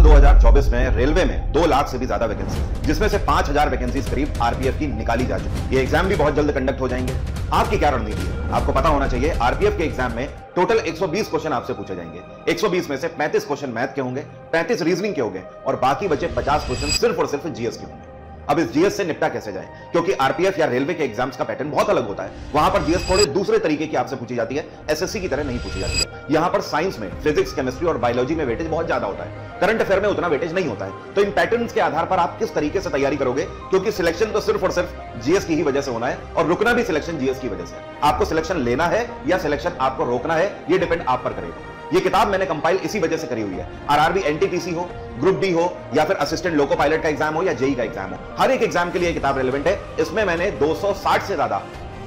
साल 2024 में रेलवे में दो लाख से भी ज़्यादा वैकेंसी जिसमें से 5000 वैकेंसी करीब आरपीएफ की निकाली जा चुकी ये एग्ज़ाम भी बहुत जल्द कंडक्ट हो जाएँगे। आपकी क्या रणनीति है? आपको पता होना चाहिए, आरपीएफ के एग्ज़ाम में टोटल 120 क्वेश्चन आपसे पूछे जाएँगे। 120 में से 35 क्वेश्चन मैथ के होंगे 35 रीजनिंग के होंगे, और बाकी बचे 50 क्वेश्चन सिर्फ़ और सिर्फ़ जीएस के होंगे। अब इस जीएस से निपटा कैसे जाए? क्योंकि आरपीएफ या रेलवे के एग्ज़ाम्स का पैटर्न बहुत अलग होता है। वहाँ पर जीएस थोड़े दूसरे तरीके की आपसे पूछी जाती है। एसएससी की तरह नहीं पूछी जाती है। यहाँ पर साइंस में फिजिक्स केमिस्ट्री और बायोलॉजी में वेटेज बहुत ज़्यादा होता है। करंट अफेयर में उतना वेटेज नहीं होता है। तो इन पैटर्न के आधार पर आप किस तरीके से तैयारी करोगे? क्योंकि सिलेक्शन तो सिर्फ़ और सिर्फ़ जीएस की ही वजह से होना है और रुकना भी सिलेक्शन जीएस की वजह से आपको सिलेक्शन लेना है या सिलेक्शन आपको रोकना है, ये डिपेंड आप पर करेगा। ये किताब मैंने कंपाइल इसी वजह से करी हुई है। आरआरबी एनटीपीसी हो ग्रुप डी हो, या फिर असिस्टेंट लोको पायलट का एग्ज़ाम हो, या जेई का एग्ज़ाम हो। हर एक एग्ज़ाम के लिए किताब रेलिवेंट है। इसमें मैंने 260 से ज़्यादा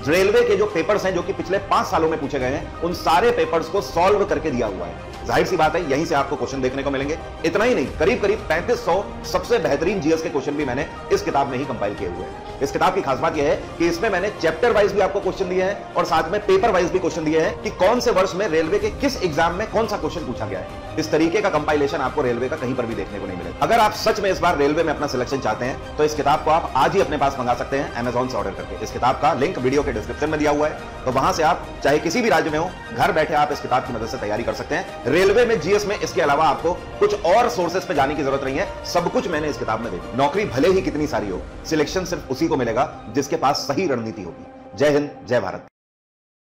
रेलवे के जो पेपर्स हैं, जो कि पिछले पाँच सालों में पूछे गए हैं, उन सारे पेपर्स को सॉल्व करके दिया हुआ है। ज़ाहिर सी बात है, यहीं से आपको क्वेश्चन देखने को मिलेंगे। इतना ही नहीं करीब करीब पैंतीस सबसे बेहतरीन जीएस के क्वेश्चन भी मैंने इस किताब में ही कंपाइल किए हुए हैं। इस किताब की खास बात यह है कि इसमें मैंने चैप्टर वाइज भी आपको क्वेश्चन दिए हैं और साथ में पेपर वाइज भी क्वेश्चन दिए हैं कि कौन से वर्ष में रेलवे के किस एग्ज़ाम में कौन सा क्वेश्चन पूछा गया है। इस तरीके का कंपाइलेशन आपको रेलवे का कहीं पर भी देखने को नहीं मिलेगा। अगर आप सच में इस बार रेलवे में अपना सिलेक्शन चाहते हैं तो इस किताब को आप आज ही अपने पास मंगा सकते हैं अमेजोन से ऑर्डर करके। इस किताब का लिंक वीडियो के डिस्क्रिप्शन में दिया हुआ है। तो वहाँ से आप, चाहे किसी भी राज्य में हो, घर बैठे आप इस किताब की मदद से तैयारी कर सकते हैं। रेलवे में जीएस में, इसके अलावा आपको कुछ और सोर्सेस पे जाने की ज़रूरत नहीं है। सब कुछ मैंने इस किताब में देखी नौकरी भले ही कितनी सारी हो सिलेक्शन सिर्फ़ उसी को मिलेगा जिसके पास सही रणनीति होगी। जय हिंद, जय Bharat.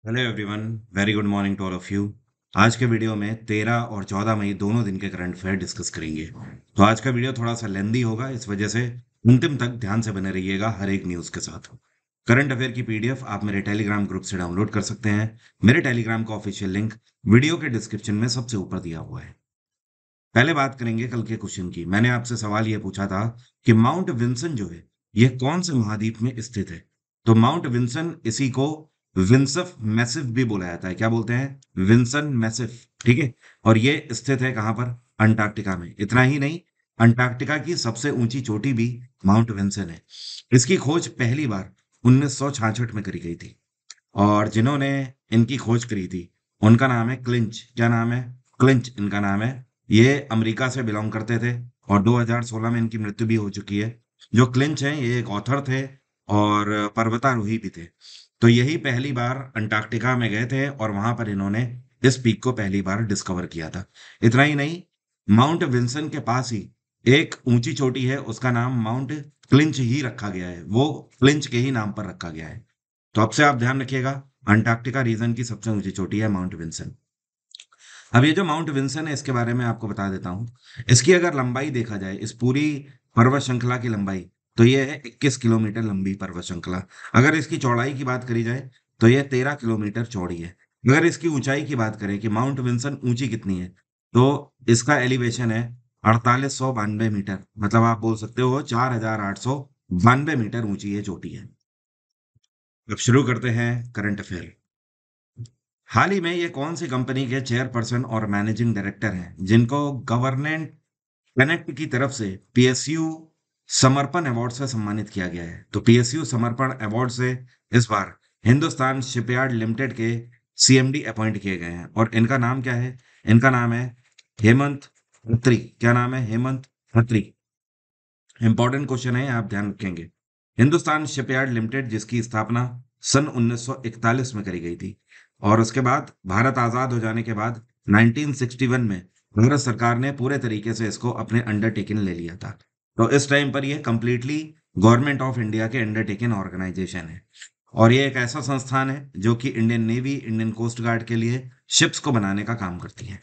Hello everyone very good morning to all of you आज के वीडियो में तेरह और चौदह मई दोनों दिन के करंट अफेयर डिस्कस करेंगे। तो आज का वीडियो थोड़ा सा लेंदी होगा, इस वजह से अंतिम तक ध्यान से बने रहिएगा हर एक न्यूज़ के साथ। करंट अफेयर की पीडीएफ आप मेरे टेलीग्राम ग्रुप से डाउनलोड कर सकते हैं। मेरे टेलीग्राम का ऑफिशियल लिंक वीडियो के डिस्क्रिप्शन में सबसे ऊपर दिया हुआ है। पहले बात करेंगे कल के क्वेश्चन की। मैंने आपसे सवाल यह पूछा था कि माउंट विंसन जो है, यह कौन से महाद्वीप में स्थित है? तो माउंट विंसन इसी को विंसफ मैसिव भी बोला जाता है। क्या बोलते हैं? विंसन मैसिव ठीक है? और ये स्थित है कहाँ पर? अंटार्कटिका में। इतना ही नहीं, अंटार्कटिका की सबसे ऊँची चोटी भी माउंट विंसन है। इसकी खोज पहली बार उन्नीस में करी गई थी। और जिन्होंने इनकी खोज करी थी, उनका नाम है क्लिंच। क्या नाम है? क्लिंच, इनका नाम है। ये अमेरिका से बिलोंग करते थे और 2016 में इनकी मृत्यु भी हो चुकी है। जो क्लिंच हैं, ये एक ऑथर थे और पर्वतारोही भी थे। तो यही पहली बार अंटार्कटिका में गए थे और वहाँ पर इन्होंने इस पीक को पहली बार डिस्कवर किया था। इतना ही नहीं, माउंट विंसन के पास ही एक ऊँची चोटी है, उसका नाम माउंट क्लिंच ही रखा गया है। वो क्लिंच के ही नाम पर रखा गया है। तो अब से आप ध्यान रखिएगा, अंटार्कटिका रीजन की सबसे ऊँची चोटी है माउंट विंसन। अब ये जो माउंट विंसन है, इसके बारे में आपको बता देता हूँ। इसकी अगर लंबाई देखा जाए, इस पूरी पर्वत श्रृंखला की लंबाई तो ये है इक्कीस किलोमीटर लंबी पर्वत श्रृंखला। अगर इसकी चौड़ाई की बात करी जाए तो यह तेरह किलोमीटर चौड़ी है। अगर इसकी ऊंचाई की बात करें कि माउंट विंसन ऊँची कितनी है तो इसका एलिवेशन है अड़तालीस सौ बानवे मीटर मतलब आप बोल सकते हो चार हज़ार आठ सौ बानवे मीटर ऊँची ये चोटी है। अब शुरू करते हैं करंट अफेयर। हाल ही में ये कौन सी कंपनी के चेयरपर्सन और मैनेजिंग डायरेक्टर हैं, जिनको गवर्नेंट कनेक्ट की तरफ़ से पीएसयू समर्पण अवार्ड से सम्मानित किया गया है? तो पीएसयू समर्पण अवार्ड से इस बार हिंदुस्तान शिपयार्ड लिमिटेड के सीएमडी अपॉइंट किए गए हैं। और इनका नाम क्या है? इनका नाम है हेमंत खत्री क्या नाम है? हेमंत खत्री इंपॉर्टेंट क्वेश्चन है, आप ध्यान रखेंगे। हिंदुस्तान शिपयार्ड लिमिटेड जिसकी स्थापना सन 1941 में करी गई थी, और उसके बाद भारत आज़ाद हो जाने के बाद 1961 में भारत सरकार ने पूरे तरीके से इसको अपने अंडरटेकिंग ले लिया था। तो इस टाइम पर यह कंप्लीटली गवर्नमेंट ऑफ़ इंडिया के अंडरटेकिंग ऑर्गेनाइजेशन है। और ये एक ऐसा संस्थान है, जो कि Indian Navy Indian Coast Guard के लिए शिप्स को बनाने का काम करती है।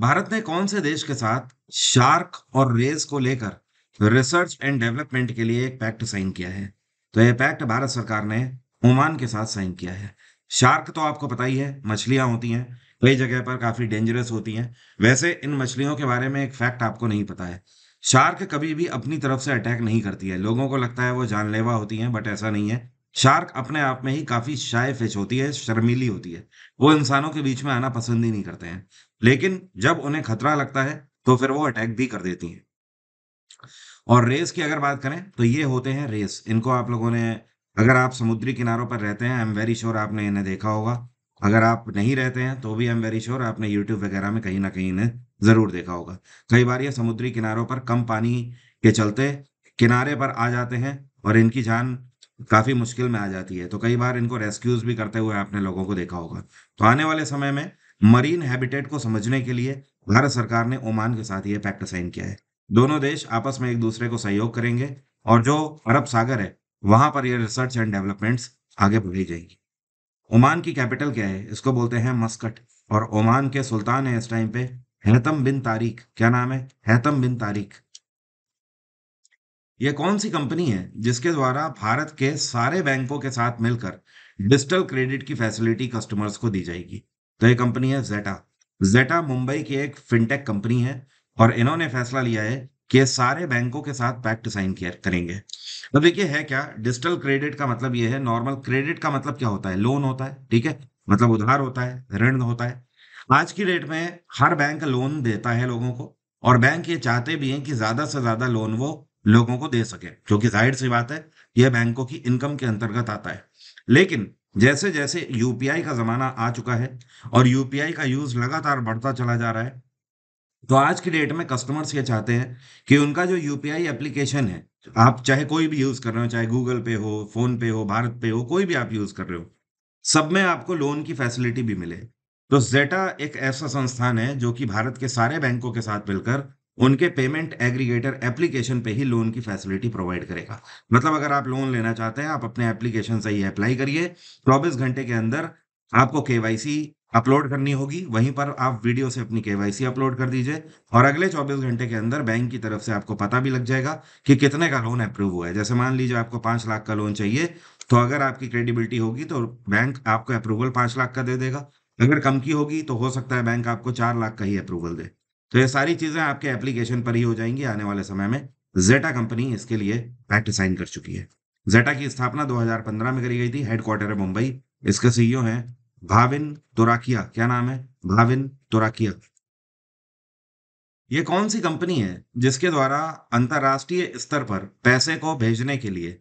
भारत ने कौन से देश के साथ शार्क और रेस को लेकर रिसर्च एंड डेवलपमेंट के लिए एक पैक्ट साइन किया है? तो यह पैक्ट भारत सरकार ने ओमान के साथ साइन किया है। शार्क तो आपको पता ही है, मछलियाँ होती हैं, कई जगह पर काफ़ी डेंजरस होती हैं। वैसे इन मछलियों के बारे में एक फैक्ट आपको नहीं पता है। शार्क कभी भी अपनी तरफ़ से अटैक नहीं करती है। लोगों को लगता है वो जानलेवा होती हैं बट ऐसा नहीं है। शार्क अपने आप में ही काफ़ी शाय फ़िश होती है, शर्मीली होती है। वो इंसानों के बीच में आना पसंद ही नहीं करते हैं। लेकिन जब उन्हें खतरा लगता है तो फिर वो अटैक भी कर देती हैं। और रेस की अगर बात करें तो ये होते हैं रेस इनको आप लोगों ने, अगर आप समुद्री किनारों पर रहते हैं आई एम वेरी श्योर आपने इन्हें देखा होगा। अगर आप नहीं रहते हैं तो भी आई एम वेरी श्योर आपने यूट्यूब वगैरह में कहीं ना कहीं इन्हें ज़रूर देखा होगा। कई बार ये समुद्री किनारों पर कम पानी के चलते किनारे पर आ जाते हैं और इनकी जान काफ़ी मुश्किल में आ जाती है। तो कई बार इनको रेस्क्यूज भी करते हुए आपने लोगों को देखा होगा। तो आने वाले समय में मरीन हैबिटेट को समझने के लिए भारत सरकार ने ओमान के साथ ये पैक्ट साइन किया है। दोनों देश आपस में एक दूसरे को सहयोग करेंगे और जो अरब सागर है, वहाँ पर ये रिसर्च एंड डेवलपमेंट्स आगे बढ़ी जाएगी। ओमान की कैपिटल क्या है? इसको बोलते हैं मस्कट। और ओमान के सुल्तान है इस टाइम पे हैतम बिन तारिक। क्या नाम है? हैतम बिन तारिक। यह कौन सी कंपनी है जिसके द्वारा भारत के सारे बैंकों के साथ मिलकर डिजिटल क्रेडिट की फैसिलिटी कस्टमर्स को दी जाएगी? तो ये कंपनी है जेटा जेटा मुंबई की एक फिनटेक कंपनी है और इन्होंने फैसला लिया है कि सारे बैंकों के साथ पैक्ट साइन करेंगे। तो देखिए है क्या? डिजिटल क्रेडिट का मतलब ये है नॉर्मल क्रेडिट का मतलब क्या होता है? लोन होता है, ठीक है? मतलब उधार होता है, ऋण होता है। आज की डेट में हर बैंक लोन देता है लोगों को और बैंक ये चाहते भी हैं कि ज़्यादा से ज़्यादा लोन वो लोगों को दे सके क्योंकि ज़ाहिर सी बात है यह बैंकों की इनकम के अंतर्गत आता है। लेकिन जैसे जैसे यूपीआई का जमाना आ चुका है और यूपीआई का यूज़ लगातार बढ़ता चला जा रहा है तो आज की डेट में कस्टमर्स ये चाहते हैं कि उनका जो यूपीआई एप्लीकेशन है, आप चाहे कोई भी यूज़ कर रहे हो, चाहे गूगल पे हो, फ़ोन पे हो, भारत पे हो, कोई भी आप यूज़ कर रहे हो, सब में आपको लोन की फैसिलिटी भी मिले। तो जेटा एक ऐसा संस्थान है जो कि भारत के सारे बैंकों के साथ मिलकर उनके पेमेंट एग्रीगेटर एप्लीकेशन पे ही लोन की फैसिलिटी प्रोवाइड करेगा। मतलब अगर आप लोन लेना चाहते हैं, आप अपने एप्लीकेशन से ही अप्लाई करिए। चौबीस घंटे के अंदर आपको केवाईसी अपलोड करनी होगी। वहीं पर आप वीडियो से अपनी केवाईसी अपलोड कर दीजिए और अगले 24 घंटे के अंदर बैंक की तरफ़ से आपको पता भी लग जाएगा कि कितने का लोन अप्रूव हुआ है। जैसे मान लीजिए आपको पाँच लाख का लोन चाहिए तो अगर आपकी क्रेडिबिलिटी होगी तो बैंक आपको अप्रूवल पाँच लाख का दे देगा। अगर कम की होगी तो हो सकता है बैंक आपको चार लाख का ही अप्रूवल दे। तो ये सारी चीज़ें आपके एप्लीकेशन पर ही हो जाएँगी आने वाले समय में। जेटा कंपनी इसके लिए एक्ट साइन कर चुकी है। जेटा की स्थापना 2015 में करी गई थी हेडक्वार्टर है मुंबई। इसके सीईओ हैं भाविन तुराकिया। क्या नाम है? भाविन तुराकिया। ये कौन सी कंपनी है जिसके द्वारा अंतर्राष्ट्रीय स्तर पर पैसे को भेजने के लिए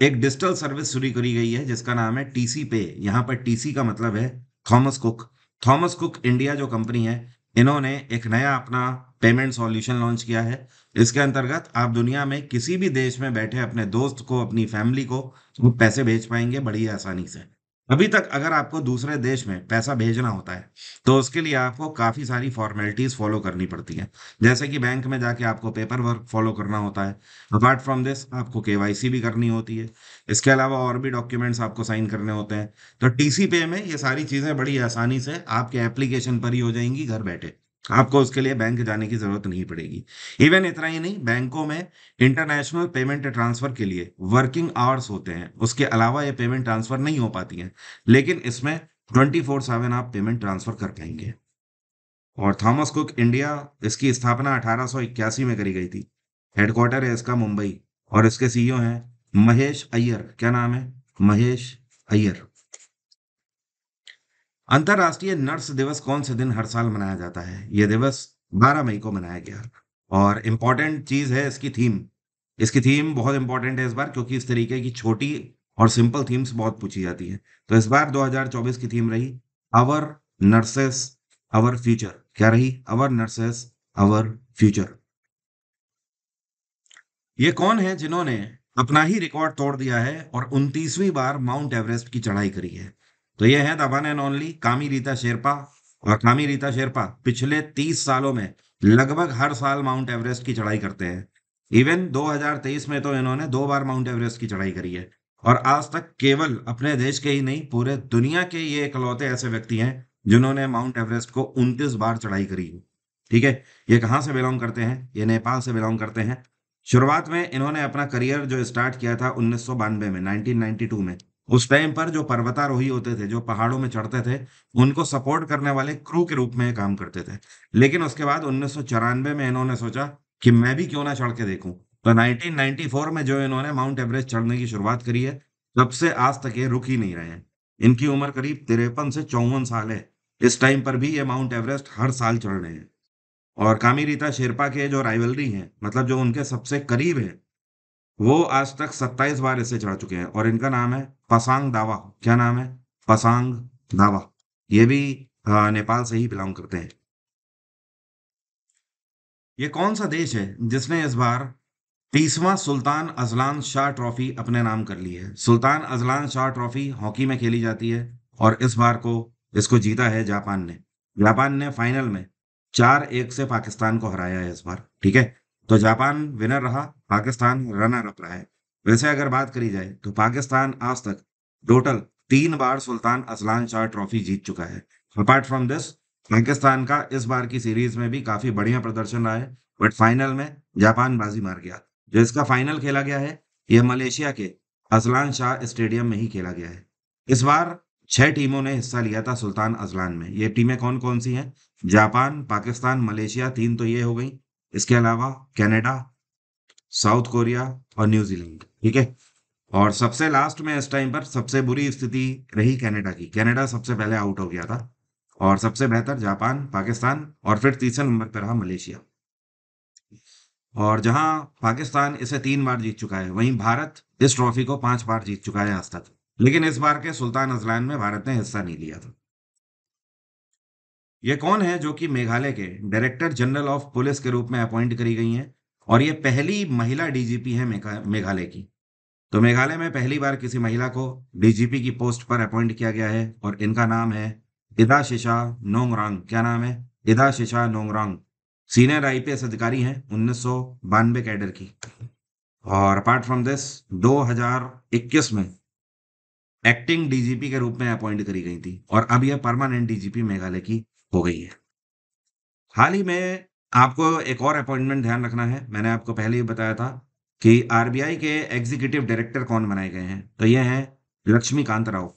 एक डिजिटल सर्विस शुरू करी गई है, जिसका नाम है टीसी पे यहाँ पर टीसी का मतलब है Thomas Cook Thomas Cook India जो कंपनी है इन्होंने एक नया अपना पेमेंट सॉल्यूशन लॉन्च किया है। इसके अंतर्गत आप दुनिया में किसी भी देश में बैठे अपने दोस्त को, अपनी फैमिली को पैसे भेज पाएँगे बड़ी आसानी से। अभी तक अगर आपको दूसरे देश में पैसा भेजना होता है तो उसके लिए आपको काफ़ी सारी फॉर्मेलिटीज फॉलो करनी पड़ती है। जैसे कि बैंक में जाके आपको पेपर वर्क फॉलो करना होता है। अपार्ट फ्रॉम दिस आपको केवाईसी भी करनी होती है। इसके अलावा और भी डॉक्यूमेंट्स आपको साइन करने होते हैं। तो टीसी पे में ये सारी चीज़ें बड़ी आसानी से आपके एप्लीकेशन पर ही हो जाएँगी, घर बैठे। आपको उसके लिए बैंक जाने की ज़रूरत नहीं पड़ेगी। इवन इतना ही नहीं, बैंकों में इंटरनेशनल पेमेंट ट्रांसफ़र के लिए वर्किंग आवर्स होते हैं। उसके अलावा ये पेमेंट ट्रांसफ़र नहीं हो पाती हैं, लेकिन इसमें ट्वेंटी फोर सेवन आप पेमेंट ट्रांसफ़र कर पाएँगे। और थॉमस कुक, इंडिया, इसकी स्थापना अठारह सौ इक्यासी में करी गई थी। हेडक्वार्टर है इसका मुंबई, और इसके सीईओ हैं महेश अय्यर। क्या नाम है? महेश अय्यर। अंतरराष्ट्रीय नर्स दिवस कौन से दिन हर साल मनाया जाता है? यह दिवस 12 मई को मनाया गया। और इम्पोर्टेंट चीज़ है इसकी थीम इसकी थीम बहुत इंपॉर्टेंट है इस बार, क्योंकि इस तरीके की छोटी और सिंपल थीम्स बहुत पूछी जाती है। तो इस बार 2024 की थीम रही अवर नर्सेस अवर फ्यूचर क्या रही? अवर नर्सेस अवर फ्यूचर ये कौन है जिन्होंने अपना ही रिकॉर्ड तोड़ दिया है और उनतीसवीं बार माउंट एवरेस्ट की चढ़ाई करी है? तो ये है द वन एंड ओनली कामी रीता शेरपा और कामी रीता शेरपा पिछले तीस सालों में लगभग हर साल माउंट एवरेस्ट की चढ़ाई करते हैं। इवन 2023 में तो इन्होंने दो बार माउंट एवरेस्ट की चढ़ाई करी है। और आज तक केवल अपने देश के ही नहीं, पूरे दुनिया के ये इकलौते ऐसे व्यक्ति हैं जिन्होंने माउंट एवरेस्ट को उनतीस बार चढ़ाई करी है। ठीक है? ये कहाँ से बिलोंग करते हैं? ये नेपाल से बिलोंग करते हैं। शुरुआत में इन्होंने अपना करियर जो स्टार्ट किया था उन्नीस सौ बानवे में 1992 में। उस टाइम पर जो पर्वतारोही होते थे, जो पहाड़ों में चढ़ते थे, उनको सपोर्ट करने वाले क्रू के रूप में काम करते थे। लेकिन उसके बाद उन्नीस सौ चौरानवे में इन्होंने सोचा कि मैं भी क्यों ना चढ़ के देखूँ। तो 1994 में जो इन्होंने माउंट एवरेस्ट चढ़ने की शुरुआत करी है, तब से आज तक ये रुक ही नहीं रहे हैं। इनकी उम्र करीब तिरपन से चौवन साल है। इस टाइम पर भी ये माउंट एवरेस्ट हर साल चढ़ रहे हैं। और कामी रीता शेरपा के जो राइवलरी हैं मतलब जो उनके सबसे करीब है वो आज तक सत्ताईस बार इसे चढ़ चुके हैं और इनका नाम है पसांग दावा। क्या नाम है? पसांग दावा। ये भी नेपाल से ही बिलोंग करते हैं। ये कौन सा देश है जिसने इस बार तीसवां सुल्तान अजलान शाह ट्रॉफी अपने नाम कर ली है? Sultan Azlan Shah trophy hockey में खेली जाती है और इस बार को, इसको जीता है जापान ने। जापान ने फाइनल में चार एक से पाकिस्तान को हराया है इस बार। ठीक है? तो जापान विनर रहा, पाकिस्तान रनर अप रहा है। वैसे अगर बात करी जाए तो पाकिस्तान आज तक टोटल तीन बार सुल्तान असलान शाह ट्रॉफी जीत चुका है। अपार्ट फ्रॉम दिस पाकिस्तान का इस बार की सीरीज़ में भी काफ़ी बढ़िया प्रदर्शन रहा है बट फाइनल में जापान बाजी मार गया। जो इसका फाइनल खेला गया है यह मलेशिया के अजलान शाह स्टेडियम में ही खेला गया है। इस बार छह टीमों ने हिस्सा लिया था सुल्तान अजलान में। ये टीमें कौन कौन सी हैं? जापान, पाकिस्तान, मलेशिया, तीन तो ये हो गई। इसके अलावा कनाडा, साउथ कोरिया और न्यूजीलैंड ठीक है? और सबसे लास्ट में इस टाइम पर सबसे बुरी स्थिति रही कनाडा की। कनाडा सबसे पहले आउट हो गया था और सबसे बेहतर जापान, पाकिस्तान और फिर तीसरे नंबर पर रहा मलेशिया। और जहाँ पाकिस्तान इसे तीन बार जीत चुका है, वहीं भारत इस ट्रॉफी को पाँच बार जीत चुका है आज तक। लेकिन इस बार के सुल्तान अजलान में भारत ने हिस्सा नहीं लिया था। ये कौन है जो कि मेघालय के डायरेक्टर जनरल ऑफ़ पुलिस के रूप में अपॉइंट करी गई हैं? और ये पहली महिला डीजीपी है मेघालय की। तो मेघालय में पहली बार किसी महिला को डीजीपी की पोस्ट पर अपॉइंट किया गया है और इनका नाम है इदा शिशा नोंगरांग। क्या नाम है? इदा शिशा नोंगरांग। सीनियर आईपीएस अधिकारी हैं उन्नीस सौ बानवे कैडर की। और अपार्ट फ्रॉम दिस 2021 में एक्टिंग डीजीपी के रूप में अपॉइंट करी गई थी। और अब यह परमानेंट डीजीपी मेघालय की हो गई है। हाल ही में आपको एक और अपॉइंटमेंट ध्यान रखना है। मैंने आपको पहले ही बताया था कि आरबीआई के एग्जीक्यूटिव डायरेक्टर कौन बनाए गए हैं? तो ये हैं लक्ष्मीकांत राव।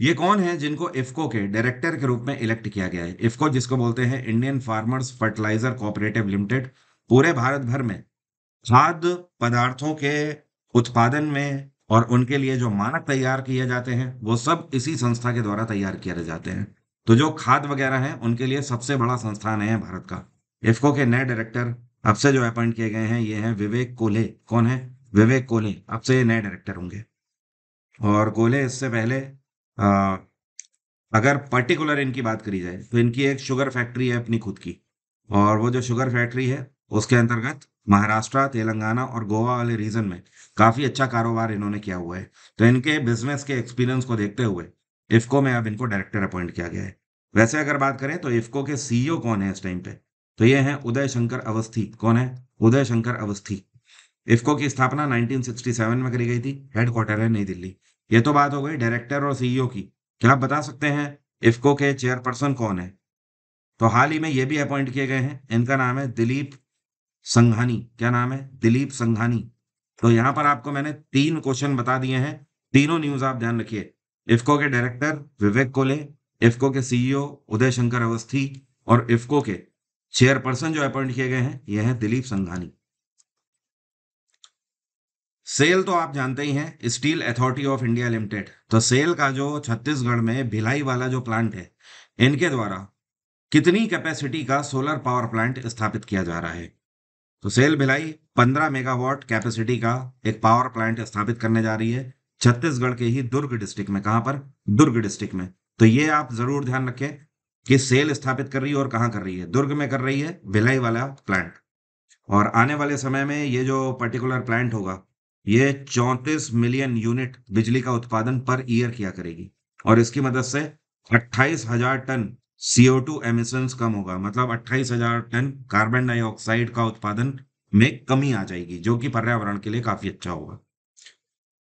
ये कौन है जिनको इफ्को के डायरेक्टर के रूप में इलेक्ट किया गया है? इफ्को जिसको बोलते हैं Indian farmers fertiliser cooperative limited, पूरे भारत भर में खाद्य पदार्थों के उत्पादन में और उनके लिए जो मानक तैयार किए जाते हैं वो सब इसी संस्था के द्वारा तैयार किए जाते हैं। तो जो खाद वगैरह हैं उनके लिए सबसे बड़ा संस्थान है भारत का। इफ्को के नए डायरेक्टर अब से जो अपॉइंट किए गए हैं ये हैं विवेक कोले। कौन है? विवेक कोले। अब से ये नए डायरेक्टर होंगे। और कोले इससे पहले आ, अगर पर्टिकुलर इनकी बात करी जाए तो इनकी एक शुगर फैक्ट्री है अपनी खुद की। और वो जो शुगर फैक्ट्री है उसके अंतर्गत महाराष्ट्र, तेलंगाना और गोवा वाले रीजन में काफ़ी अच्छा कारोबार इन्होंने किया हुआ है। तो इनके बिज़नेस के एक्सपीरियंस को देखते हुए इफ्को में अब इनको डायरेक्टर अपॉइंट किया गया है। वैसे अगर बात करें तो इफ्को के सीईओ कौन है इस टाइम पे? तो ये हैं उदय शंकर अवस्थी। कौन है? उदय शंकर अवस्थी। इफ्को की स्थापना 1967 में करी गई थी। हेडक्वार्टर है नई दिल्ली। ये तो बात हो गई डायरेक्टर और सीईओ की। क्या आप बता सकते हैं इफ्को के चेयरपर्सन कौन है? तो हाल ही में ये भी अपॉइंट किए गए हैं। इनका नाम है दिलीप संघानी, क्या नाम है? दिलीप संघानी। तो यहाँ पर आपको मैंने तीन क्वेश्चन बता दिए हैं। तीनों न्यूज़ आप ध्यान रखिए। इफको के डायरेक्टर विवेक कोले इफको के सीईओ उदय शंकर अवस्थी और इफको के चेयरपर्सन जो अपॉइंट किए गए हैं यह है दिलीप संघानी। सेल तो आप जानते ही हैं Steel Authority of India Limited तो सेल का जो छत्तीसगढ़ में भिलाई वाला जो प्लांट है, इनके द्वारा कितनी कैपेसिटी का सोलर पावर प्लांट स्थापित किया जा रहा है? तो सेल भिलाई 15 मेगावाट कैपेसिटी का एक पावर प्लांट स्थापित करने जा रही है। छत्तीसगढ़ के ही दुर्ग डिस्ट्रिक्ट में। कहाँ पर? दुर्ग डिस्ट्रिक्ट में। तो ये आप ज़रूर ध्यान रखें कि सेल स्थापित कर रही है और कहाँ कर रही है। दुर्ग में कर रही है भिलाई वाला प्लांट और आने वाले समय में ये जो पर्टिकुलर प्लांट होगा, ये चौंतीस मिलियन यूनिट बिजली का उत्पादन पर ईयर किया करेगी। और इसकी मदद से अट्ठाईस हज़ार टन सीओ टू कम होगा। मतलब अट्ठाईस हज़ार टन कार्बन डाइऑक्साइड का उत्पादन में कमी आ जाएगी, जो कि पर्यावरण के लिए काफ़ी अच्छा होगा।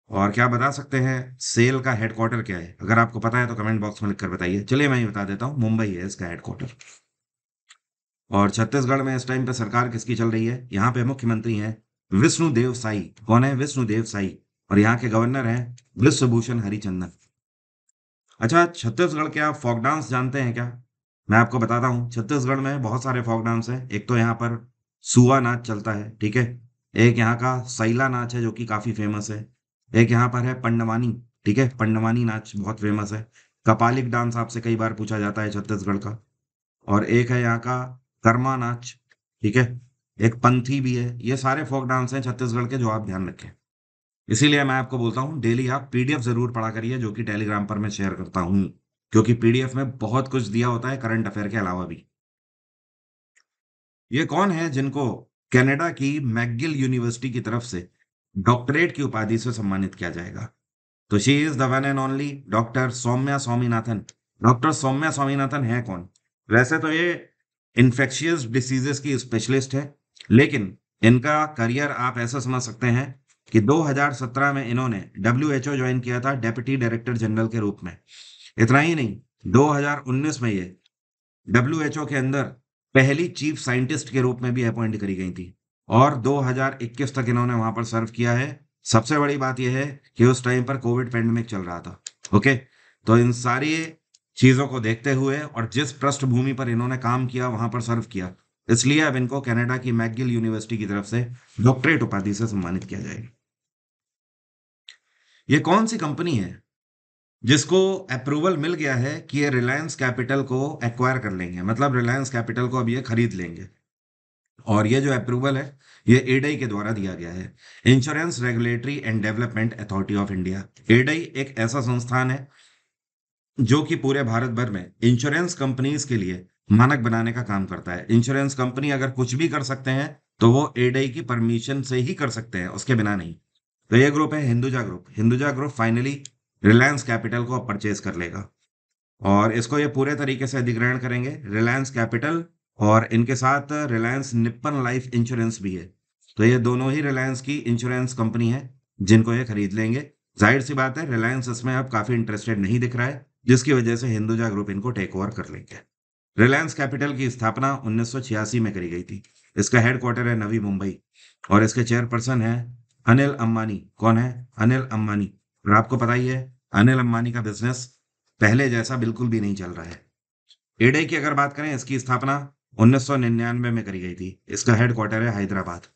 और क्या बता सकते हैं, सेल का हेडक्वार्टर क्या है? अगर आपको पता है तो कमेंट बॉक्स में लिखकर बताइए। चलिए मैं ही बता देता हूँ, मुंबई है इसका हेडक्वार्टर और छत्तीसगढ़ में इस टाइम पे सरकार किसकी चल रही है? यहाँ पे मुख्यमंत्री हैं विष्णुदेव साई। कौन है? विष्णुदेव साई। और यहाँ के गवर्नर हैं विश्वभूषण हरिचंदन। अच्छा छत्तीसगढ़ के आप फोक डांस जानते हैं क्या? मैं आपको बताता हूँ, छत्तीसगढ़ में बहुत सारे फोक डांस हैं। एक तो यहाँ पर सुआ नाच चलता है, ठीक है? एक यहाँ का सैला नाच है जो कि काफ़ी फ़ेमस है। एक यहाँ पर है पंडवानी, ठीक है? पंडवानी नाच बहुत फ़ेमस है। कपालिक डांस आपसे कई बार पूछा जाता है छत्तीसगढ़ का। और एक है यहाँ का कर्मा नाच, ठीक है? एक पंथी भी है। ये सारे फोक डांस हैं छत्तीसगढ़ के जो आप ध्यान रखें। इसीलिए मैं आपको बोलता हूँ डेली आप पीडीएफ ज़रूर पढ़ा करिए, जो कि टेलीग्राम पर मैं शेयर करता हूँ। क्योंकि पीडीएफ में बहुत कुछ दिया होता है करंट अफेयर के अलावा भी। ये कौन है जिनको कनाडा की मैगिल यूनिवर्सिटी की तरफ़ से डॉक्टरेट की उपाधि से सम्मानित किया जाएगा? तो she is the one and only doctor Soumya Swaminathan doctor Soumya Swaminathan है कौन? वैसे तो ये इन्फेक्शियस डिसीजेस की स्पेशलिस्ट है, लेकिन इनका करियर आप ऐसा समझ सकते हैं कि 2017 में इन्होंने डब्ल्यू एच ज्वाइन किया था डेप्यूटी डायरेक्टर जनरल के रूप में। इतना ही नहीं 2019 में ये WHO के अंदर पहली चीफ साइंटिस्ट के रूप में भी अपॉइंट करी गई थी और 2021 तक इन्होंने वहाँ पर सर्व किया है। सबसे बड़ी बात यह है कि उस टाइम पर कोविड पेंडेमिक चल रहा था ओके तो इन सारी चीज़ों को देखते हुए और जिस पृष्ठभूमि पर इन्होंने काम किया, वहाँ पर सर्व किया। इसलिए अब इनको कनाडा की मैगिल यूनिवर्सिटी की तरफ़ से डॉक्टरेट उपाधि से सम्मानित किया जाएगा। ये कौन सी कंपनी है जिसको अप्रूवल मिल गया है कि ये रिलायंस कैपिटल को एक्वायर कर लेंगे? मतलब रिलायंस कैपिटल को अब ये खरीद लेंगे। और ये जो अप्रूवल है, ये एडई के द्वारा दिया गया है। Insurance Regulatory and Development Authority of India एडई एक ऐसा संस्थान है जो कि पूरे भारत भर में इंश्योरेंस कंपनीज़ के लिए मानक बनाने का काम करता है। इंश्योरेंस कंपनी अगर कुछ भी कर सकते हैं तो वो एडई की परमिशन से ही कर सकते हैं, उसके बिना नहीं। तो ये ग्रुप है Hinduja group Hinduja group finally Reliance capital को परचेज कर लेगा। और इसको ये पूरे तरीके से अधिग्रहण करेंगे। रिलायंस कैपिटल और इनके साथ रिलायंस निप्पन लाइफ इंश्योरेंस भी है। तो ये दोनों ही रिलायंस की इंश्योरेंस कंपनी है, जिनको ये खरीद लेंगे। ज़ाहिर सी बात है रिलायंस इसमें अब काफ़ी इंटरेस्टेड नहीं दिख रहा है, जिसकी वजह से हिंदुजा ग्रुप इनको टेक ओवर कर लेंगे। रिलायंस कैपिटल की स्थापना 1986 में करी गई थी। इसका हेडक्वार्टर है नवी मुंबई और इसके चेयरपर्सन है अनिल अंबानी कौन है? अनिल अंबानी और आपको पता ही है, अनिल अंबानी का बिज़नेस पहले जैसा बिल्कुल भी नहीं चल रहा है। एडे की अगर बात करें, इसकी स्थापना 1999 में करी गई थी। इसका हेडक्वार्टर है हैदराबाद।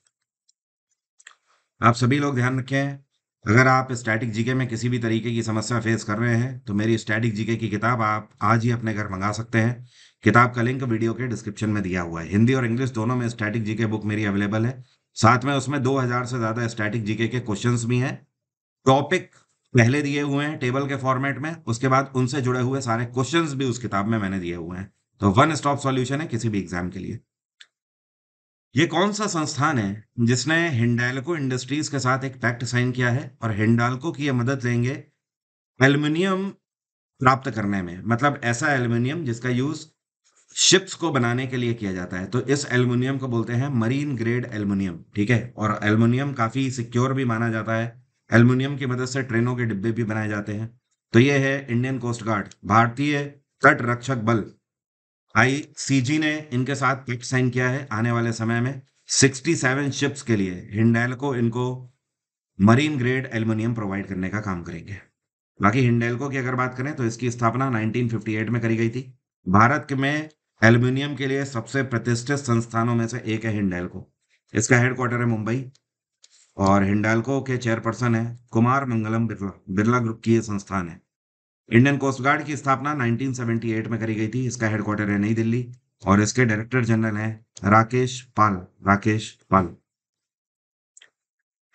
आप सभी लोग ध्यान रखें, अगर आप स्टैटिक जीके में किसी भी तरीके की समस्या फेस कर रहे हैं तो मेरी स्टैटिक जीके की किताब आप आज ही अपने घर मंगा सकते हैं। किताब का लिंक वीडियो के डिस्क्रिप्शन में दिया हुआ है। हिंदी और इंग्लिश दोनों में स्टैटिक जीके बुक मेरी अवेलेबल है। साथ में उसमें 2000 से ज़्यादा स्टैटिक जीके के क्वेश्चंस भी हैं। टॉपिक पहले दिए हुए हैं टेबल के फॉर्मेट में, उसके बाद उनसे जुड़े हुए सारे क्वेश्चंस भी उस किताब में मैंने दिए हुए हैं। तो वन स्टॉप सॉल्यूशन है किसी भी एग्ज़ाम के लिए। ये कौन सा संस्थान है जिसने हिंडालको इंडस्ट्रीज़ के साथ एक पैक्ट साइन किया है और हिंडालको की ये मदद लेंगे एल्युमिनियम प्राप्त करने में? मतलब ऐसा एल्युमिनियम जिसका यूज़ शिप्स को बनाने के लिए किया जाता है। तो इस एल्युमिनियम को बोलते हैं मरीन ग्रेड एल्युमिनियम, ठीक है? और एल्युमिनियम काफ़ी सिक्योर भी माना जाता है। एल्युमिनियम की मदद से ट्रेनों के डिब्बे भी बनाए जाते हैं। तो ये है इंडियन कोस्ट गार्ड, भारतीय तट रक्षक बल। आईसीजी ने इनके साथ पैक्ट साइन किया है आने वाले समय में। 67 शिप्स के लिए हिंडेल्को इनको मरीन ग्रेड एल्युमिनियम प्रोवाइड करने का काम करेंगे। बाकी हिंडेल्को की अगर बात करें तो इसकी स्थापना 1958 में करी गई थी। भारत में एल्युमिनियम के लिए सबसे प्रतिष्ठित संस्थानों में से एक है हिंडेल्को। इसका हेडक्वार्टर है मुंबई और हिंडाल्को के चेयरपर्सन है कुमार मंगलम बिरला। बिरला ग्रुप की संस्थान है। इंडियन कोस्ट गार्ड की स्थापना 1978 में करी गई थी। इसका हेडक्वार्टर है नई दिल्ली और इसके डायरेक्टर जनरल हैं राकेश पाल। राकेश पाल।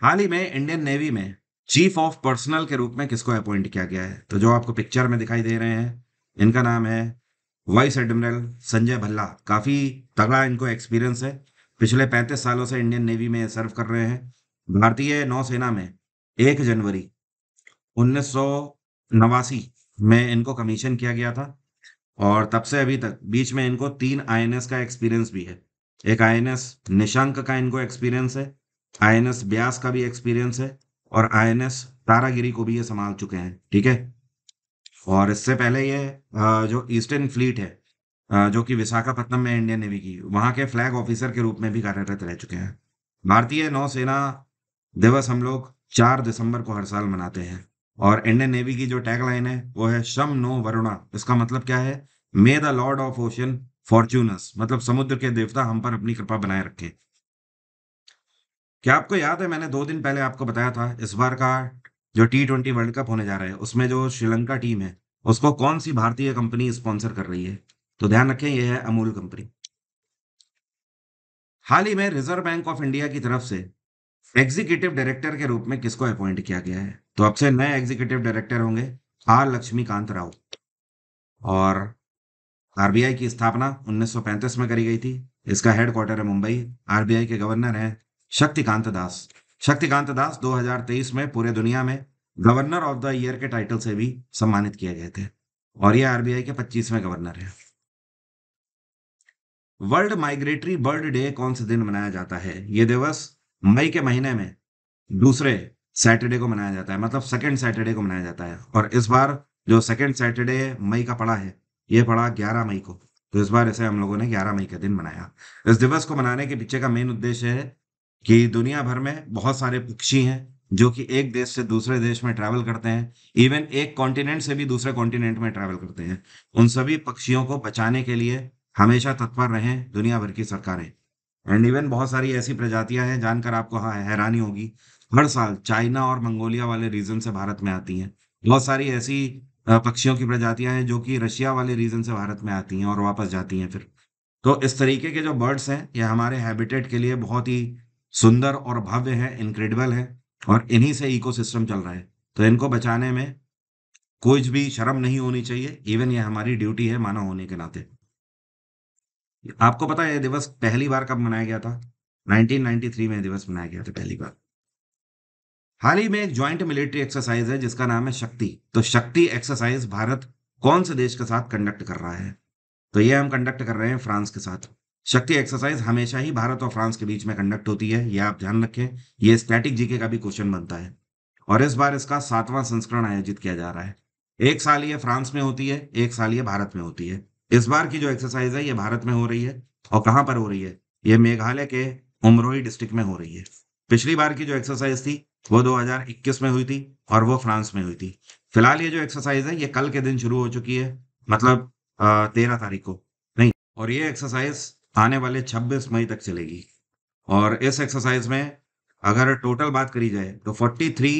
हाल ही में इंडियन नेवी में चीफ ऑफ़ पर्सनल के रूप में किसको अपॉइंट किया गया है? तो जो आपको पिक्चर में दिखाई दे रहे हैं, इनका नाम है वाइस एडमिरल संजय भल्ला, काफ़ी तगड़ा इनको एक्सपीरियंस है। पिछले पैंतीस सालों से इंडियन नेवी में सर्व कर रहे हैं। भारतीय नौसेना में एक जनवरी उन्नीस में इनको कमीशन किया गया था और तब से अभी तक बीच में इनको तीन आईएनएस का एक्सपीरियंस भी है। एक आईएनएस निशंक का इनको एक्सपीरियंस है आईएनएस ब्यास का भी एक्सपीरियंस है और आईएनएस तारागिरी को भी ये संभाल चुके हैं, ठीक है? और इससे पहले ये जो ईस्टर्न फ्लीट है जो कि विशाखापट्टनम में इंडियन नेवी की, वहाँ के फ्लैग ऑफिसर के रूप में भी कार्यरत रह चुके हैं। भारतीय नौसेना दिवस हम लोग चार दिसंबर को हर साल मनाते हैं और इंडियन नेवी की जो टैगलाइन है, वो है शम नो वरुणा। इसका मतलब क्या है? May the lord of ocean fortunes मतलब समुद्र के देवता हम पर अपनी कृपा बनाए रखें। क्या आपको याद है, मैंने दो दिन पहले आपको बताया था, इस बार का जो टी ट्वेंटी वर्ल्ड कप होने जा रहा है, उसमें जो श्रीलंका टीम है, उसको कौन सी भारतीय कंपनी स्पॉन्सर कर रही है? तो ध्यान रखें यह है अमूल कंपनी हाल ही में रिज़र्व बैंक ऑफ़ इंडिया की तरफ़ से एग्जीक्यूटिव डायरेक्टर के रूप में किसको अपॉइंट किया गया है? तो अब से नए एग्जीक्यूटिव डायरेक्टर होंगे आर लक्ष्मीकांत राव। और आरबीआई की स्थापना 1935 में करी गई थी। इसका हेडक्वार्टर है मुंबई। आरबीआई के गवर्नर हैं शक्तिकांत दास। शक्तिकांत दास 2023 में पूरे दुनिया में गवर्नर ऑफ़ द ईयर के टाइटल से भी सम्मानित किए गए थे और ये आरबीआई के 25वें गवर्नर हैं। वर्ल्ड माइग्रेटरी बर्ड डे कौन से दिन मनाया जाता है? ये दिवस मई के महीने में दूसरे सैटरडे को मनाया जाता है मतलब सेकेंड सैटरडे को मनाया जाता है और इस बार जो सेकेंड सैटरडे मई का पड़ा है, ये पड़ा ग्यारह मई को। तो इस बार इसे हम लोगों ने ग्यारह मई के दिन मनाया। इस दिवस को मनाने के पीछे का मेन उद्देश्य है कि दुनिया भर में बहुत सारे पक्षी हैं जो कि एक देश से दूसरे देश में ट्रैवल करते हैं। इवन एक कॉन्टिनेंट से भी दूसरे कॉन्टिनेंट में ट्रैवल करते हैं। उन सभी पक्षियों को बचाने के लिए हमेशा तत्पर रहें, दुनिया भर की सरकारें। एंड इवन बहुत सारी ऐसी प्रजातियाँ हैं जानकर आपको हाँ हैरानी होगी। हर साल चाइना और मंगोलिया वाले रीजन से भारत में आती हैं। बहुत सारी ऐसी पक्षियों की प्रजातियाँ हैं जो कि रशिया वाले रीजन से भारत में आती हैं और वापस जाती हैं फिर। तो इस तरीके के जो बर्ड्स हैं, ये हमारे हैबिटेट के लिए बहुत ही सुंदर और भव्य है इनक्रेडिबल है और इन्हीं से इकोसिस्टम चल रहा है। तो इनको बचाने में कोई भी शर्म नहीं होनी चाहिए इवन ये हमारी ड्यूटी है मानव होने के नाते। आपको पता है दिवस पहली बार कब मनाया गया था? 1993 में दिवस मनाया गया था पहली बार। हाल ही में एक ज्वाइंट मिलिट्री एक्सरसाइज है, जिसका नाम है शक्ति। तो शक्ति एक्सरसाइज भारत कौन से देश के साथ कंडक्ट कर रहा है? तो ये हम कंडक्ट कर रहे हैं फ्रांस के साथ। शक्ति एक्सरसाइज हमेशा ही भारत और फ्रांस के बीच में कंडक्ट होती है यह आप ध्यान रखें। ये स्टैटिक जीके का भी क्वेश्चन बनता है। और इस बार इसका सातवां संस्करण आयोजित किया जा रहा है। एक साल ये फ्रांस में होती है, एक साल ये भारत में होती है। इस बार की जो एक्सरसाइज है, ये भारत में हो रही है। और कहाँ पर हो रही है? ये मेघालय के उमरोई डिस्ट्रिक्ट में हो रही है। पिछली बार की जो एक्सरसाइज थी, वो 2021 में हुई थी और वो फ्रांस में हुई थी। फ़िलहाल ये जो एक्सरसाइज है, ये कल के दिन शुरू हो चुकी है मतलब तेरह तारीख को। नहीं, और ये एक्सरसाइज आने वाले 26 मई तक चलेगी। और इस एक्सरसाइज में अगर टोटल बात करी जाए तो 43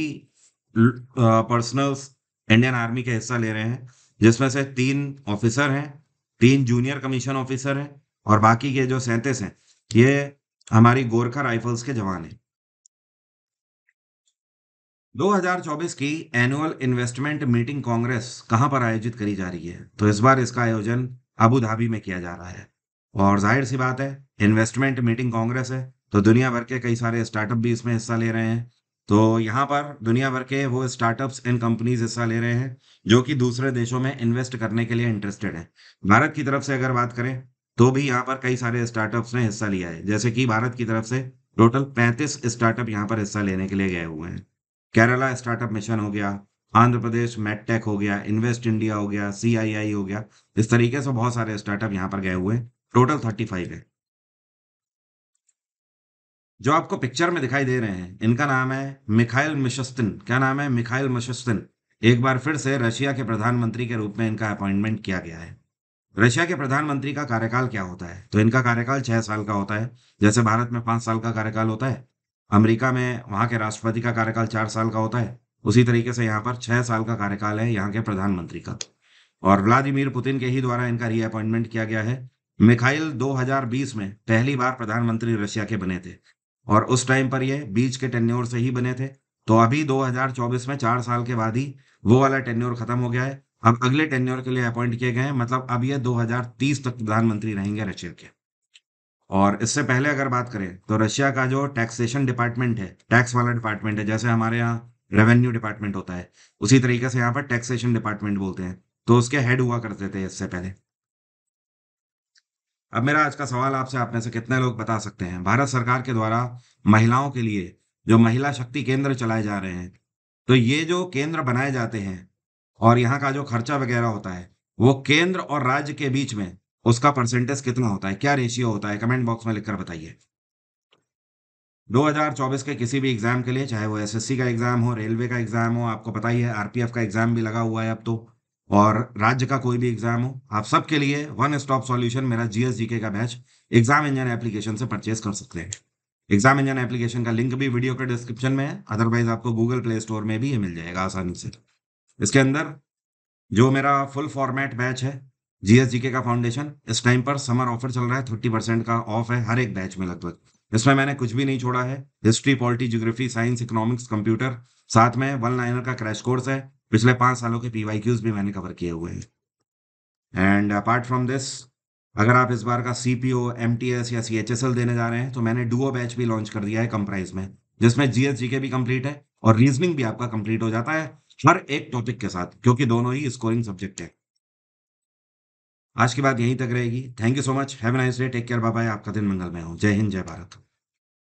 पर्सनल्स इंडियन आर्मी के हिस्सा ले रहे हैं, जिसमें से तीन ऑफिसर हैं, तीन जूनियर कमीशन ऑफिसर हैं, और बाकी के जो सैंतीस हैं, ये हमारी गोरखा राइफल्स के जवान हैं। 2024 की एनुअल इन्वेस्टमेंट मीटिंग कांग्रेस कहाँ पर आयोजित करी जा रही है? तो इस बार इसका आयोजन अबू धाबी में किया जा रहा है। और ज़ाहिर सी बात है इन्वेस्टमेंट मीटिंग कांग्रेस है तो दुनिया भर के कई सारे स्टार्टअप भी इसमें हिस्सा ले रहे हैं। तो यहाँ पर दुनिया भर के वो स्टार्टअप्स एंड कंपनीज़ हिस्सा ले रहे हैं, जो कि दूसरे देशों में इन्वेस्ट करने के लिए इंटरेस्टेड है। भारत की तरफ़ से अगर बात करें तो भी यहाँ पर कई सारे स्टार्टअप्स ने हिस्सा लिया है। जैसे कि भारत की तरफ़ से टोटल पैंतीस स्टार्टअप यहाँ पर हिस्सा लेने के लिए गए हुए हैं। केरला स्टार्टअप मिशन हो गया, आंध्र प्रदेश मेटटेक हो गया इन्वेस्ट इंडिया हो गया CII हो गया, इस तरीके से बहुत सारे स्टार्टअप यहाँ पर गए हुए टोटल थर्टी फाइव है। जो आपको पिक्चर में दिखाई दे रहे हैं, इनका नाम है मिखाइल मिशस्तिन। क्या नाम है? Mikhail Mishustin. एक बार फिर से रशिया के प्रधानमंत्री के रूप में इनका अपॉइंटमेंट किया गया है। रशिया के प्रधानमंत्री का कार्यकाल क्या होता है? तो इनका कार्यकाल छह साल का होता है। जैसे भारत में पाँच साल का कार्यकाल होता है, अमेरिका में वहाँ के राष्ट्रपति का कार्यकाल चार साल का होता है। उसी तरीके से यहाँ पर छह साल का कार्यकाल है यहाँ के प्रधानमंत्री का। और व्लादिमीर पुतिन के ही द्वारा इनका रीअपॉइंटमेंट किया गया है। मिखाइल 2020 में पहली बार प्रधानमंत्री रशिया के बने थे और उस टाइम पर ये बीच के टेन्योर से ही बने थे। तो अभी 2024 में चार साल के बाद ही वो वाला टेन्योर खत्म हो गया है। अब अगले टेन्योर के लिए अपॉइंट किए गए हैं। मतलब अब ये 2030 तक प्रधानमंत्री रहेंगे रशिया के। और इससे पहले अगर बात करें तो रशिया का जो टैक्सेशन डिपार्टमेंट है, टैक्स वाला डिपार्टमेंट है, जैसे हमारे यहाँ रेवेन्यू डिपार्टमेंट होता है, उसी तरीके से यहाँ पर टैक्सेशन डिपार्टमेंट बोलते हैं। तो उसके हेड हुआ करते थे इससे पहले। अब मेरा आज का सवाल आपसे आप में से कितने लोग बता सकते हैं? भारत सरकार के द्वारा महिलाओं के लिए जो महिला शक्ति केंद्र चलाए जा रहे हैं तो ये जो केंद्र बनाए जाते हैं और यहाँ का जो खर्चा वगैरह होता है, वो केंद्र और राज्य के बीच में उसका परसेंटेज कितना होता है? क्या रेशियो होता है? कमेंट बॉक्स में लिखकर बताइए। 2024 के किसी भी एग्ज़ाम के लिए, चाहे वो एसएससी का एग्ज़ाम हो रेलवे का एग्ज़ाम हो, आपको पता ही है आरपीएफ का एग्ज़ाम भी लगा हुआ है अब तो। और राज्य का कोई भी एग्ज़ाम हो, आप सबके लिए वन स्टॉप सॉल्यूशन मेरा जीएस जीके का बैच एग्ज़ाम इंजन एप्लीकेशन से परचेज कर सकते हैं। एग्ज़ाम इंजन एप्लीकेशन का लिंक भी वीडियो के डिस्क्रिप्शन में है अदरवाइज़ आपको गूगल प्ले स्टोर में भी ये मिल जाएगा आसानी से। इसके अंदर जो मेरा फुल फॉर्मेट बैच है जीएस जीके का फाउंडेशन इस टाइम पर समर ऑफ़र चल रहा है थर्टी परसेंट का ऑफ़ है हर एक बैच में लगभग। इसमें मैंने कुछ भी नहीं छोड़ा है history polity geography science economics computer साथ में वन लाइनर का क्रैश कोर्स है पिछले पाँच सालों के क्यूज भी मैंने कवर किए हुए हैं। एंड अपार्ट फ्रॉम दिस अगर आप इस बार का C P O M T S या सी एच एस एल देने जा रहे हैं तो मैंने डुओ बैच भी लॉन्च कर दिया है कम प्राइस में, जिसमें जी एस जी के भी कंप्लीट है और रीजनिंग भी आपका कंप्लीट हो जाता है हर एक टॉपिक के साथ, क्योंकि दोनों ही स्कोरिंग सब्जेक्ट है। आज की बात यहीं तक रहेगी। Thank you so much have nice day take care bye आपका दिन मंगलमय हो। जय हिंद, जय भारत।